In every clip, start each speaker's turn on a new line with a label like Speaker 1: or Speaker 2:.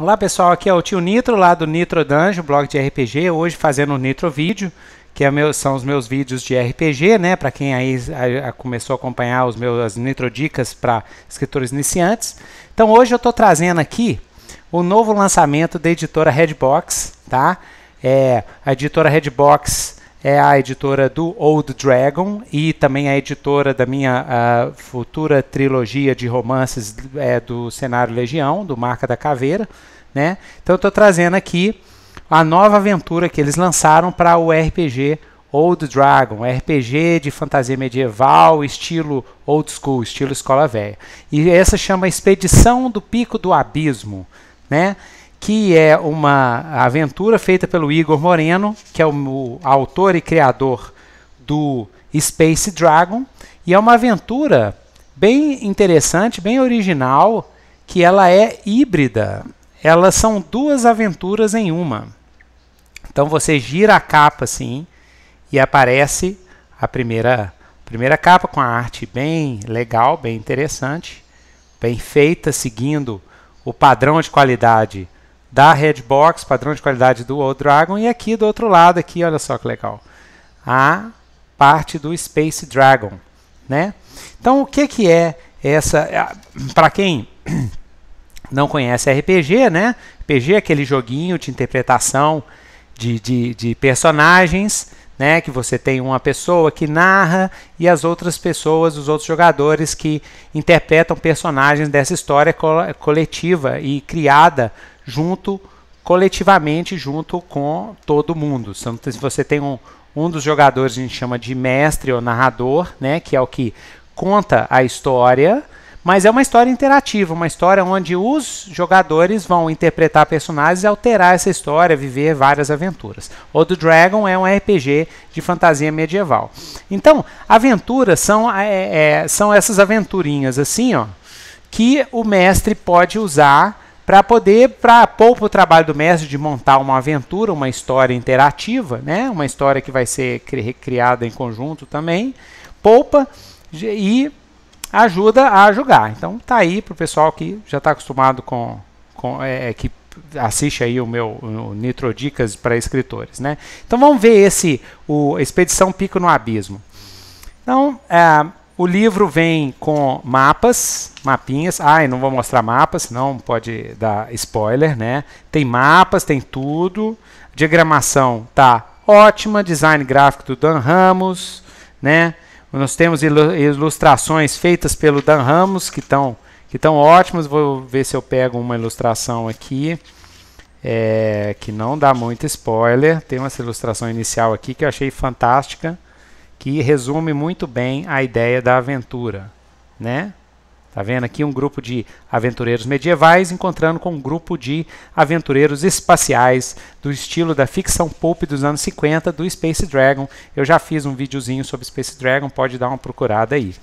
Speaker 1: Olá pessoal, aqui é o tio Nitro lá do Nitro Dungeon, blog de RPG, hoje fazendo um Nitro vídeo, que é meu, são os meus vídeos de RPG, né, para quem aí a, a, começou a acompanhar os meus Nitro dicas para escritores iniciantes. Então hoje eu estou trazendo aqui o novo lançamento da editora Redbox, tá? É, a editora Redbox é a editora do Old Dragon e também a editora da minha futura trilogia de romances é, do cenário Legião, do Marca da Caveira. Né? Então eu estou trazendo aqui a nova aventura que eles lançaram para o RPG Old Dragon, RPG de fantasia medieval, estilo old school, estilo escola velha. E essa chama Expedição do Pico do Abismo. Né? Que é uma aventura feita pelo Igor Moreno, que é o, o autor e criador do Space Dragon, e é uma aventura bem interessante, bem original, que ela é híbrida. Elas são duas aventuras em uma. Então você gira a capa assim e aparece a primeira primeira capa com a arte bem legal, bem interessante, bem feita, seguindo o padrão de qualidade da Redbox, padrão de qualidade do Old Dragon, e aqui do outro lado, aqui, olha só que legal, a parte do Space Dragon, né? Então, o que, que é essa... É, Para quem não conhece RPG, né? RPG é aquele joguinho de interpretação de, de, de personagens, né, que você tem uma pessoa que narra e as outras pessoas, os outros jogadores que interpretam personagens dessa história coletiva e criada junto coletivamente junto com todo mundo. Se você tem um, um dos jogadores a gente chama de mestre ou narrador, né, que é o que conta a história, mas é uma história interativa, uma história onde os jogadores vão interpretar personagens e alterar essa história, viver várias aventuras. O do Dragon é um RPG de fantasia medieval. Então, aventuras são, é, é, são essas aventurinhas assim, ó, que o mestre pode usar para poder, para poupa o trabalho do mestre de montar uma aventura, uma história interativa, né? uma história que vai ser criada em conjunto também, poupa e ajuda a jogar. Então tá aí para o pessoal que já está acostumado com, com é, que assiste aí o meu o Nitro Dicas para escritores, né? Então vamos ver esse o Expedição Pico no Abismo. Então é, o livro vem com mapas, mapinhas. Ai, não vou mostrar mapas, senão pode dar spoiler, né? Tem mapas, tem tudo. Diagramação tá ótima, design gráfico do Dan Ramos, né? Nós temos ilustrações feitas pelo Dan Ramos que estão que estão ótimas. Vou ver se eu pego uma ilustração aqui. É, que não dá muito spoiler. Tem uma ilustração inicial aqui que eu achei fantástica que resume muito bem a ideia da aventura, né? Tá vendo aqui um grupo de aventureiros medievais encontrando com um grupo de aventureiros espaciais do estilo da ficção pulp dos anos 50 do Space Dragon. Eu já fiz um videozinho sobre Space Dragon, pode dar uma procurada aí.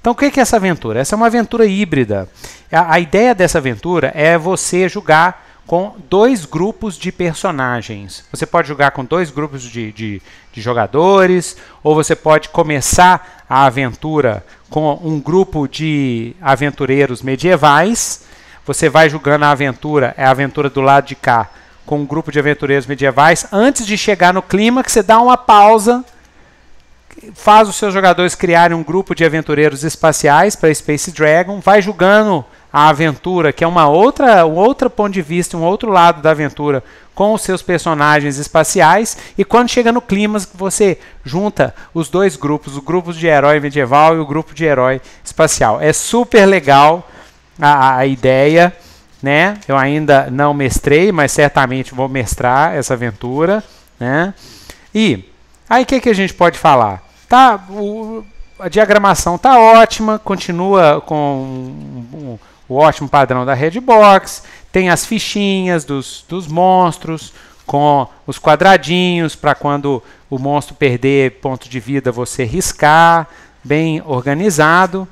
Speaker 1: Então o que é essa aventura? Essa é uma aventura híbrida. A, a ideia dessa aventura é você jogar com dois grupos de personagens. Você pode jogar com dois grupos de, de, de, jogadores, ou você pode começar a aventura com um grupo de aventureiros medievais. Você vai jogando a aventura, é a aventura do lado de cá, com um grupo de aventureiros medievais. Antes de chegar no clima, que você dá uma pausa, faz os seus jogadores criarem um grupo de aventureiros espaciais para Space Dragon, vai jogando a aventura, que é uma outra, um outro ponto de vista, um outro lado da aventura, com os seus personagens espaciais. E quando chega no clima, você junta os dois grupos, o grupo de herói medieval e o grupo de herói espacial. É super legal a, a ideia. Né? Eu ainda não mestrei, mas certamente vou mestrar essa aventura. Né? E aí o que, que a gente pode falar? Tá, o, a diagramação tá ótima, continua com um, um, o ótimo padrão da Redbox, tem as fichinhas dos, dos monstros, com os quadradinhos para quando o monstro perder ponto de vida você riscar, bem organizado,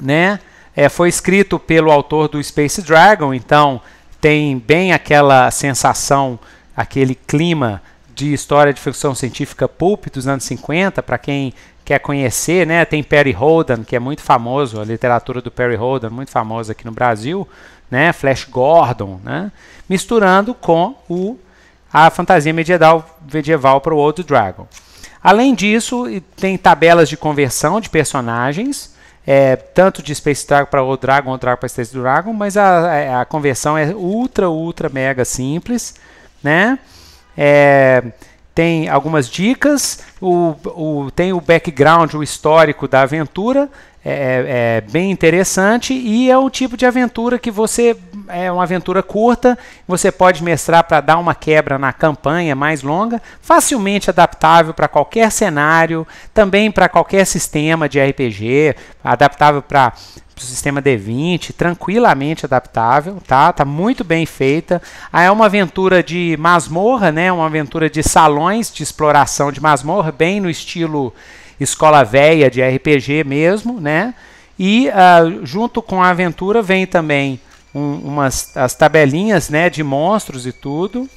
Speaker 1: né? É, foi escrito pelo autor do Space Dragon, então tem bem aquela sensação, aquele clima de história de ficção científica pulp dos anos 50, para quem quer conhecer, né? Tem Perry Holden, que é muito famoso, a literatura do Perry Holden, muito famosa aqui no Brasil, né, Flash Gordon, né, misturando com o, a fantasia medieval, medieval para o Old Dragon. Além disso, tem tabelas de conversão de personagens, é, tanto de Space Dragon para Old Dragon, Old Dragon para Space Dragon, mas a, a, conversão é ultra, ultra, mega simples, né? É, tem algumas dicas, o, o, tem o background, o histórico da aventura, é, é, é, bem interessante e é um tipo de aventura que você é uma aventura curta, você pode mestrar para dar uma quebra na campanha mais longa, facilmente adaptável para qualquer cenário, também para qualquer sistema de RPG, adaptável para o sistema D20, tranquilamente adaptável, tá? Tá muito bem feita. Ah, é uma aventura de masmorra, né? Uma aventura de salões de exploração de masmorra, bem no estilo escola velha de RPG mesmo, né? E uh, junto com a aventura vem também um, umas as tabelinhas, né, de monstros e tudo.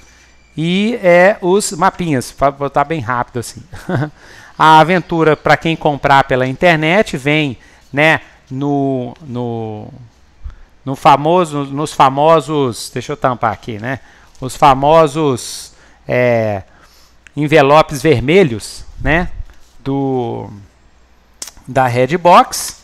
Speaker 1: E é os mapinhas, para botar bem rápido assim. a aventura para quem comprar pela internet vem, né, no no no famoso nos famosos, deixa eu tampar aqui, né? Os famosos é, envelopes vermelhos, né? Do da Redbox.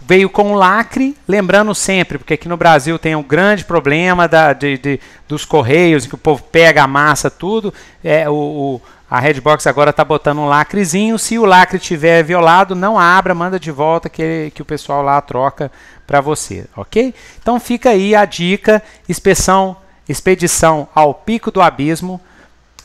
Speaker 1: Veio com lacre, lembrando sempre, porque aqui no Brasil tem um grande problema da, de, de dos correios, que o povo pega a massa, tudo. É, o, o a Redbox agora está botando um lacrezinho. Se o lacre tiver violado, não abra, manda de volta que, que o pessoal lá troca para você, ok? Então fica aí a dica, inspeção, expedição ao Pico do Abismo,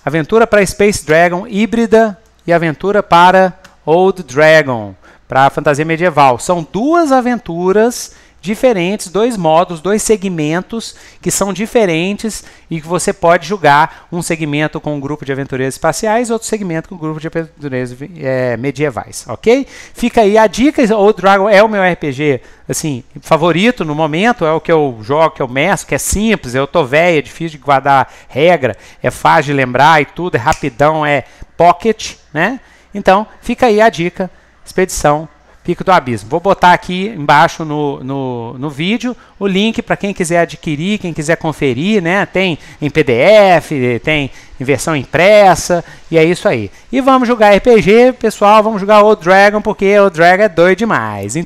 Speaker 1: aventura para Space Dragon híbrida e Aventura para Old Dragon, para a fantasia medieval. São duas aventuras diferentes, dois modos, dois segmentos que são diferentes e que você pode jogar um segmento com um grupo de aventureiros espaciais, outro segmento com um grupo de aventureiros é, medievais, ok? Fica aí a dica, o Dragon é o meu RPG assim favorito no momento, é o que eu jogo, que eu meço, que é simples, eu tô velho, é difícil de guardar regra, é fácil de lembrar e tudo, é rapidão, é pocket, né? Então, fica aí a dica, expedição Pico do Abismo. Vou botar aqui embaixo no, no, no vídeo o link para quem quiser adquirir, quem quiser conferir, né? Tem em PDF, tem em versão impressa, e é isso aí. E vamos jogar RPG, pessoal, vamos jogar o Dragon, porque o Dragon é doido demais. Em